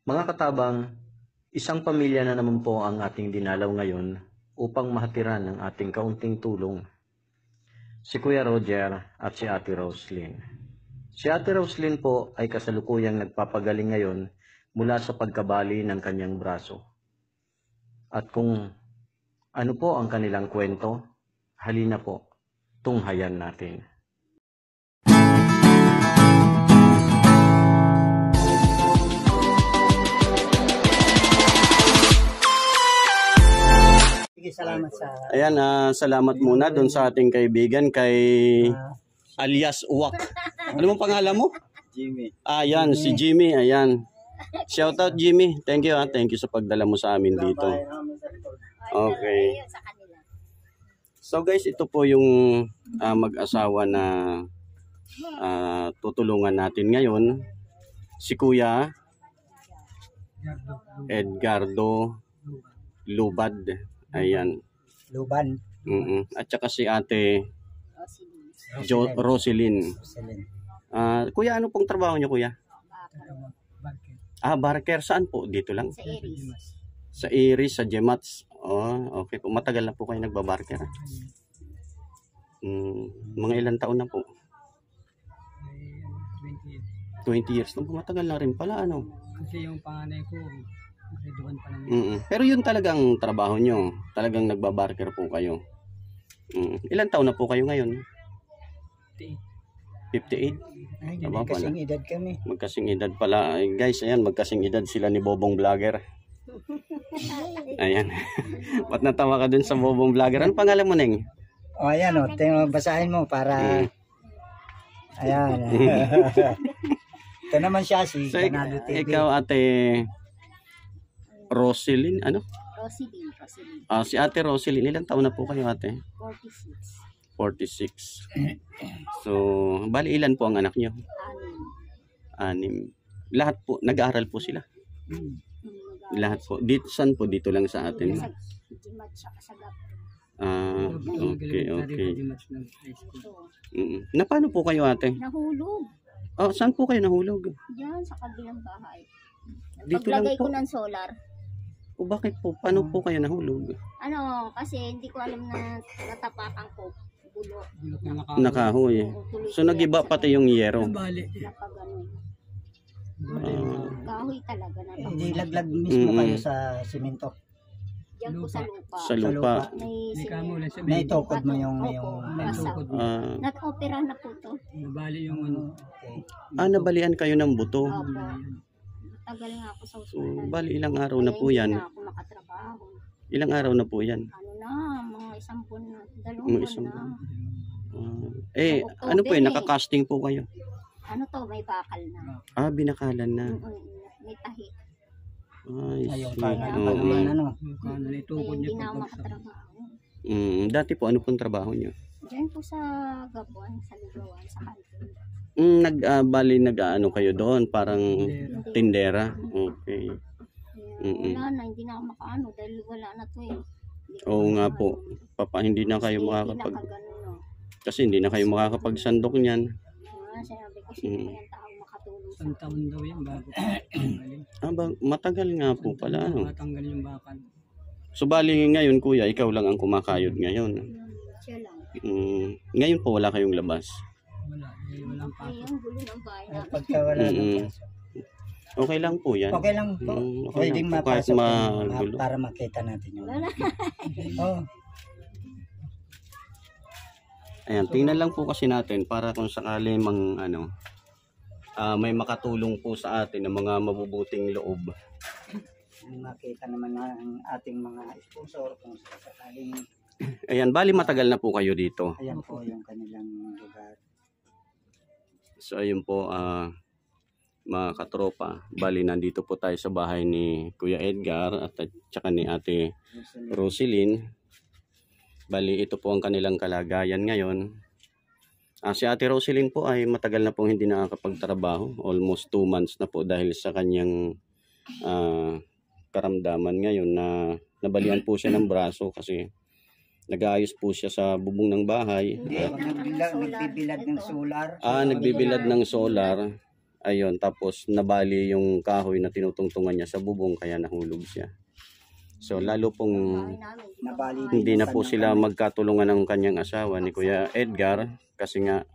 Mga katabang, isang pamilya na naman po ang ating dinalaw ngayon upang mahatiran ng ating kaunting tulong. Si Kuya Roger at si Ate Roslyn. Si Ate Roslyn po ay kasalukuyang nagpapagaling ngayon mula sa pagkabali ng kanyang braso. At kung ano po ang kanilang kwento, halina po, tunghayan natin. Sige, salamat sa... Ayan, ah, salamat muna doon sa ating kaibigan kay ah, alias Uwak. Ano mong pangalan mo? Jimmy. Ayan, si Jimmy. Ayan. Shout out Jimmy. Thank you ah. Thank you sa pagdala mo sa amin dito. Okay. So guys, ito po yung ah, mag-asawa na ah, tutulungan natin ngayon. Si Kuya Edgardo Lubad. Ayan. Luban. mm At saka si Ate jo- Roselyn. Roselyn. Ah, kuya, ano pong trabaho niyo, kuya? Ah, barker. Saan po? Dito lang? Sa Aries. Sa Iris, sa Gemats. Oh, okay po. Matagal na po kayo nagbabarker. Mm, mga ilang taon na po? 20 years. No, matagal na rin pala, ano? Kasi yung panganay ko, 1 pa lang. Mm Pero yun talagang trabaho nyo. Talagang nagbabarker po kayo. Mm. Ilang taon na po kayo ngayon? 58? Ay, Tama ganun kasing edad kami. Magkasing edad pala. Ay, guys, ayan, magkasing edad sila ni Bobong Vlogger. Ayan. Ba't natawa ka dun sa Bobong Vlogger? Ano pangalan mo, Neng? O, ayan o. Tingnan basahin mo para... Mm. Ayan. Ito naman siya, si So, Canado TV. ikaw, ate Roselyn, ano? Rosilyn. Rosilyn. Ah, si ate Roselyn, ilang taon na po kayo, ate? 46. 46. So, bali ilan po ang anak nyo? Anim. Anim. Lahat po, nag-aaral po sila. Mm. Lahat po. Dito, saan po? Dito lang sa atin. Ah, okay, okay. Mm. Na paano po kayo, ate? Nahulog. Oh, saan po kayo nahulog? Diyan sa kabilang bahay. Dito lang Paglagay po. ko ng solar. O bakit po? Paano po kayo nahulog? Ano, kasi hindi ko alam na natapakan ko. Bulo. Nakahoy. Oo, tuloy So ko nagiba sa- pati yung yero. Napaganon. Ah, Kahoy talaga na. Hindi laglag mismo Mm. kayo sa simento. Diyan po sa lupa. sa lupa. May sin- Naitukod mo yung... Opo, yung basa. Ah, Nat-opera na po to. Bali yung ano. Okay. ah, nabalian kayo ng buto. Opo. Tagal nga ako sa So, ospital. bali ilang araw na Kaya po hindi yan. na ako makatrabaho. Ilang araw na po yan. Ano na, mga isang buwan na. Dalawang Mga buwan isang na. buwan. Ah, eh, October ano po eh, eh. nakakasting po kayo. Ano to, may bakal na. Ah, binakalan na. Mm, mm, May tahi. Ay, Ayun, see. kanan Oo. pa naman, ano. Kaya hindi na ako makatrabaho. Mm, dati po, ano pong trabaho nyo? Diyan po sa Gabuan, sa Ligawan, sa kantin. Mm, nag, ah, bali, nag, ano kayo doon, parang tindera. Okay. Mm-mm. wala na, hindi na ako makaano dahil wala na to eh. Hindi ko Oo nga makaano. po. Papa, hindi na kayo Kasi makakapag... pinakaganon, no. Kasi hindi na kayo makakapagsandok niyan. Ah, sinabi ko, Mm. sino kayang tao makatulong sa Isang taon daw yan bago Ah, ba, matagal nga po pala. Ano? matanggal yung bakal. So, bali ngayon, kuya, ikaw lang ang kumakayod ngayon. Siya lang. Mm, ngayon po, wala kayong labas. Wala, eh, walang pasok. ang gulo ng bahay namin. Pagka wala Mm-mm. ng pasok. Okay lang po yan. Okay lang po. Mm, okay Pwedeng lang po, kahit mapasok yun, magulo. ma- para makita natin. Wala. Oh, Ayan, tingnan lang po kasi natin para kung sakali mang ano, ah, may makatulong po sa atin ng mga mabubuting loob. makita naman ng ating mga sponsor kung sakaling Ayan, bali matagal na po kayo dito. ayan po yung kanilang lugar. So ayun po ah mga katropa, bali nandito po tayo sa bahay ni Kuya Edgar at saka ni Ate Roselyn. Bali ito po ang kanilang kalagayan ngayon. Ah, si Ate Roselyn po ay matagal na pong hindi nakakapagtrabaho. Almost 2 months na po dahil sa kanyang ah, karamdaman ngayon na nabalian po siya ng braso kasi nag-aayos po siya sa bubong ng bahay. Hindi, nagbilad, nagbibilad ng solar. Ah, nagbibilad ng solar. Ayun, tapos nabali yung kahoy na tinutungtungan niya sa bubong kaya nahulog siya. So lalo pong. Nabali din hindi na po sila magkatulungan ng kanyang asawa ni Kuya Edgar kasi nga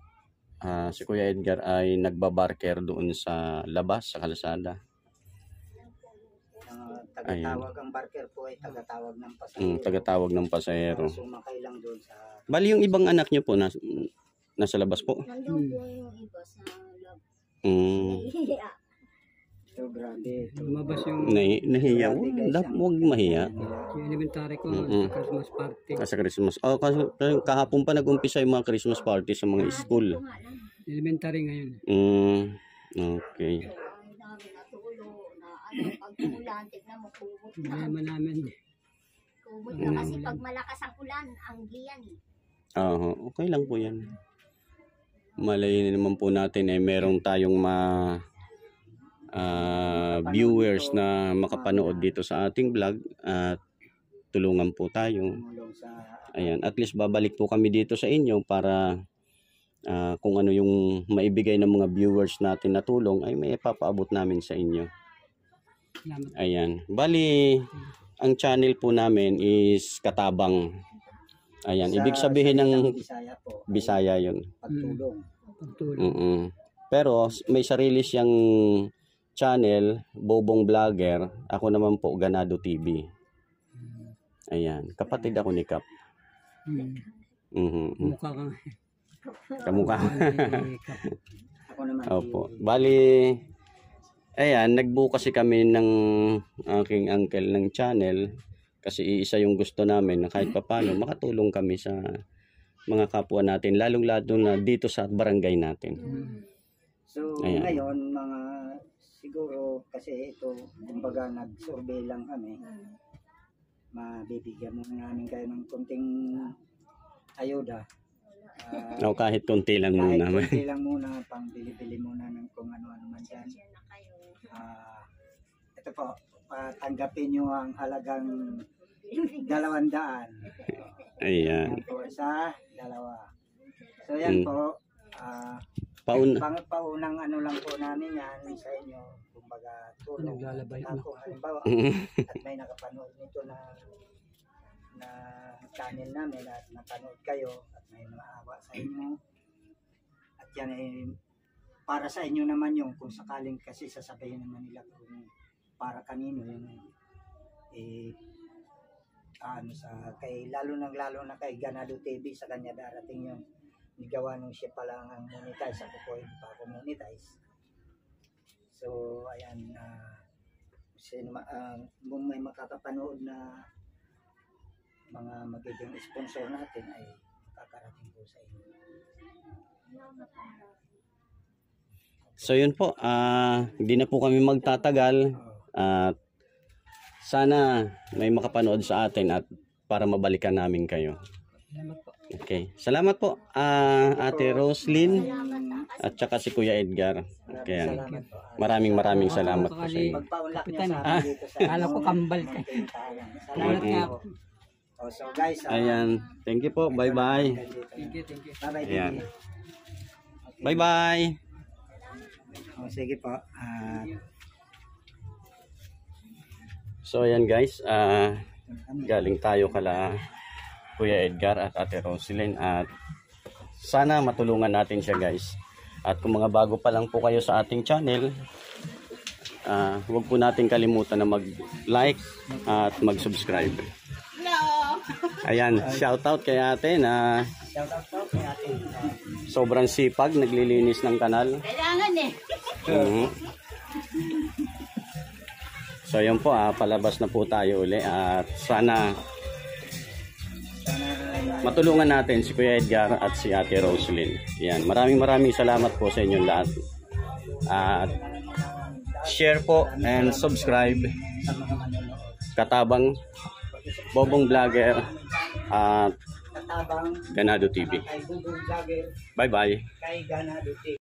ah, si Kuya Edgar ay nagbabarker doon sa labas sa kalsada. Ah, tagatawag ang barker po ay tagatawag ng pasahero. Mm, tagatawag ng pasahero. Sumakay lang doon sa Bali yung ibang anak niyo po nas, nasa labas po. Nandun po yung iba sa lab. Mm, so grabe. Lumabas yung nahi, nahiya. Wag, wag mahiya. yung elementary ko Mm-mm. sa Christmas party. Ah, Sa Christmas. Oh, kasi kahapon pa nag-umpisa yung mga Christmas party sa mga school. Elementary ngayon. Mm, okay. Ang dami natulo na ano, pag umulan, tignan mo, kubot na. Problema namin. Kubot na kasi pag malakas ang ulan, ang giyan eh. Oo, okay lang po yan. Malayin naman po natin eh merong tayong ma ah, viewers na makapanood dito sa ating vlog at tulungan po tayo. Tumulong sa Ayan, at least babalik po kami dito sa inyo para ah, kung ano yung maibigay ng mga viewers natin na tulong ay may ipapaabot namin sa inyo. Ayan. Bali, ang channel po namin is Katabang. Ayan, sa ibig sabihin ng Bisaya po. ay Bisaya yun. Pagtulong. Pagtulong. Mm-mm. Pero may sarili siyang channel, Bobong Vlogger. Ako naman po, Ganado TV. Ayan, kapatid ako ni Kap. Hmm. Mhm. Mukha kang Kamukha. Ako naman. Opo. Bali, ayan, nagbuo kasi kami ng aking uncle ng channel kasi iisa yung gusto namin na kahit papano makatulong kami sa mga kapwa natin, lalong-lalo na dito sa barangay natin. So Ayan. ngayon mga siguro kasi ito kumbaga nag-survey lang kami. Mabibigyan muna namin kayo ng konting ayuda. Ah, O kahit konti lang kahit muna. konti lang muna pang bili-bili muna ng kung ano-ano man dyan. Ah, ito po, patanggapin nyo ang halagang dalawang daan. Ayan. Yan po sa dalawa. So yan Mm. po, ah, Paun pang paunang ano lang po namin yan sa inyo, kumbaga tulong. Naglalabay na. kung halimbawa, at may nakapanood nito na na channel namin at napanood kayo at may maawa sa inyo. At yan ay para sa inyo naman yung kung sakaling kasi sasabihin naman nila kung para kanino yung eh. Ano sa kay lalo nang lalo na kay Ganado TV sa kanya darating yung nigawa nung siya pa lang ang monetize ako po hindi pa ako monetize. So ayan na sino kung may makakapanood na mga magiging sponsor natin ay kakarating po sa inyo So yun po, ah hindi na po kami magtatagal at sana may makapanood sa atin at para mabalikan namin kayo. Okay. Salamat po, ah, Ate Roslyn ah. at saka si Kuya Edgar. Ah. maraming maraming salamat po sa inyo. Sa Akala ko kambal ka. Salamat nga po. Oh, so guys, ah, Ayan. Thank you po. Bye-bye. Thank you, thank you. Bye-bye. Okay. Bye-bye. Oh, sige po. Ah, So ayan guys, ah galing tayo kala Kuya Edgar at Ate Roslyn at sana matulungan natin siya guys. At kung mga bago pa lang po kayo sa ating channel, ah huwag po natin kalimutan na mag-like at mag-subscribe. Ayan, shout out kay ate na shout out po kay ate. Sobrang sipag, naglilinis ng kanal. Kailangan eh. Mhm. So yun po, ah, palabas na po tayo uli at sana matulungan natin si Kuya Edgar at si Ate Roslyn. Yan, maraming maraming salamat po sa inyong lahat. At share po and subscribe. Katabang Bobong Vlogger at Katabang Ganado TV. Bye bye. kay Ganado TV.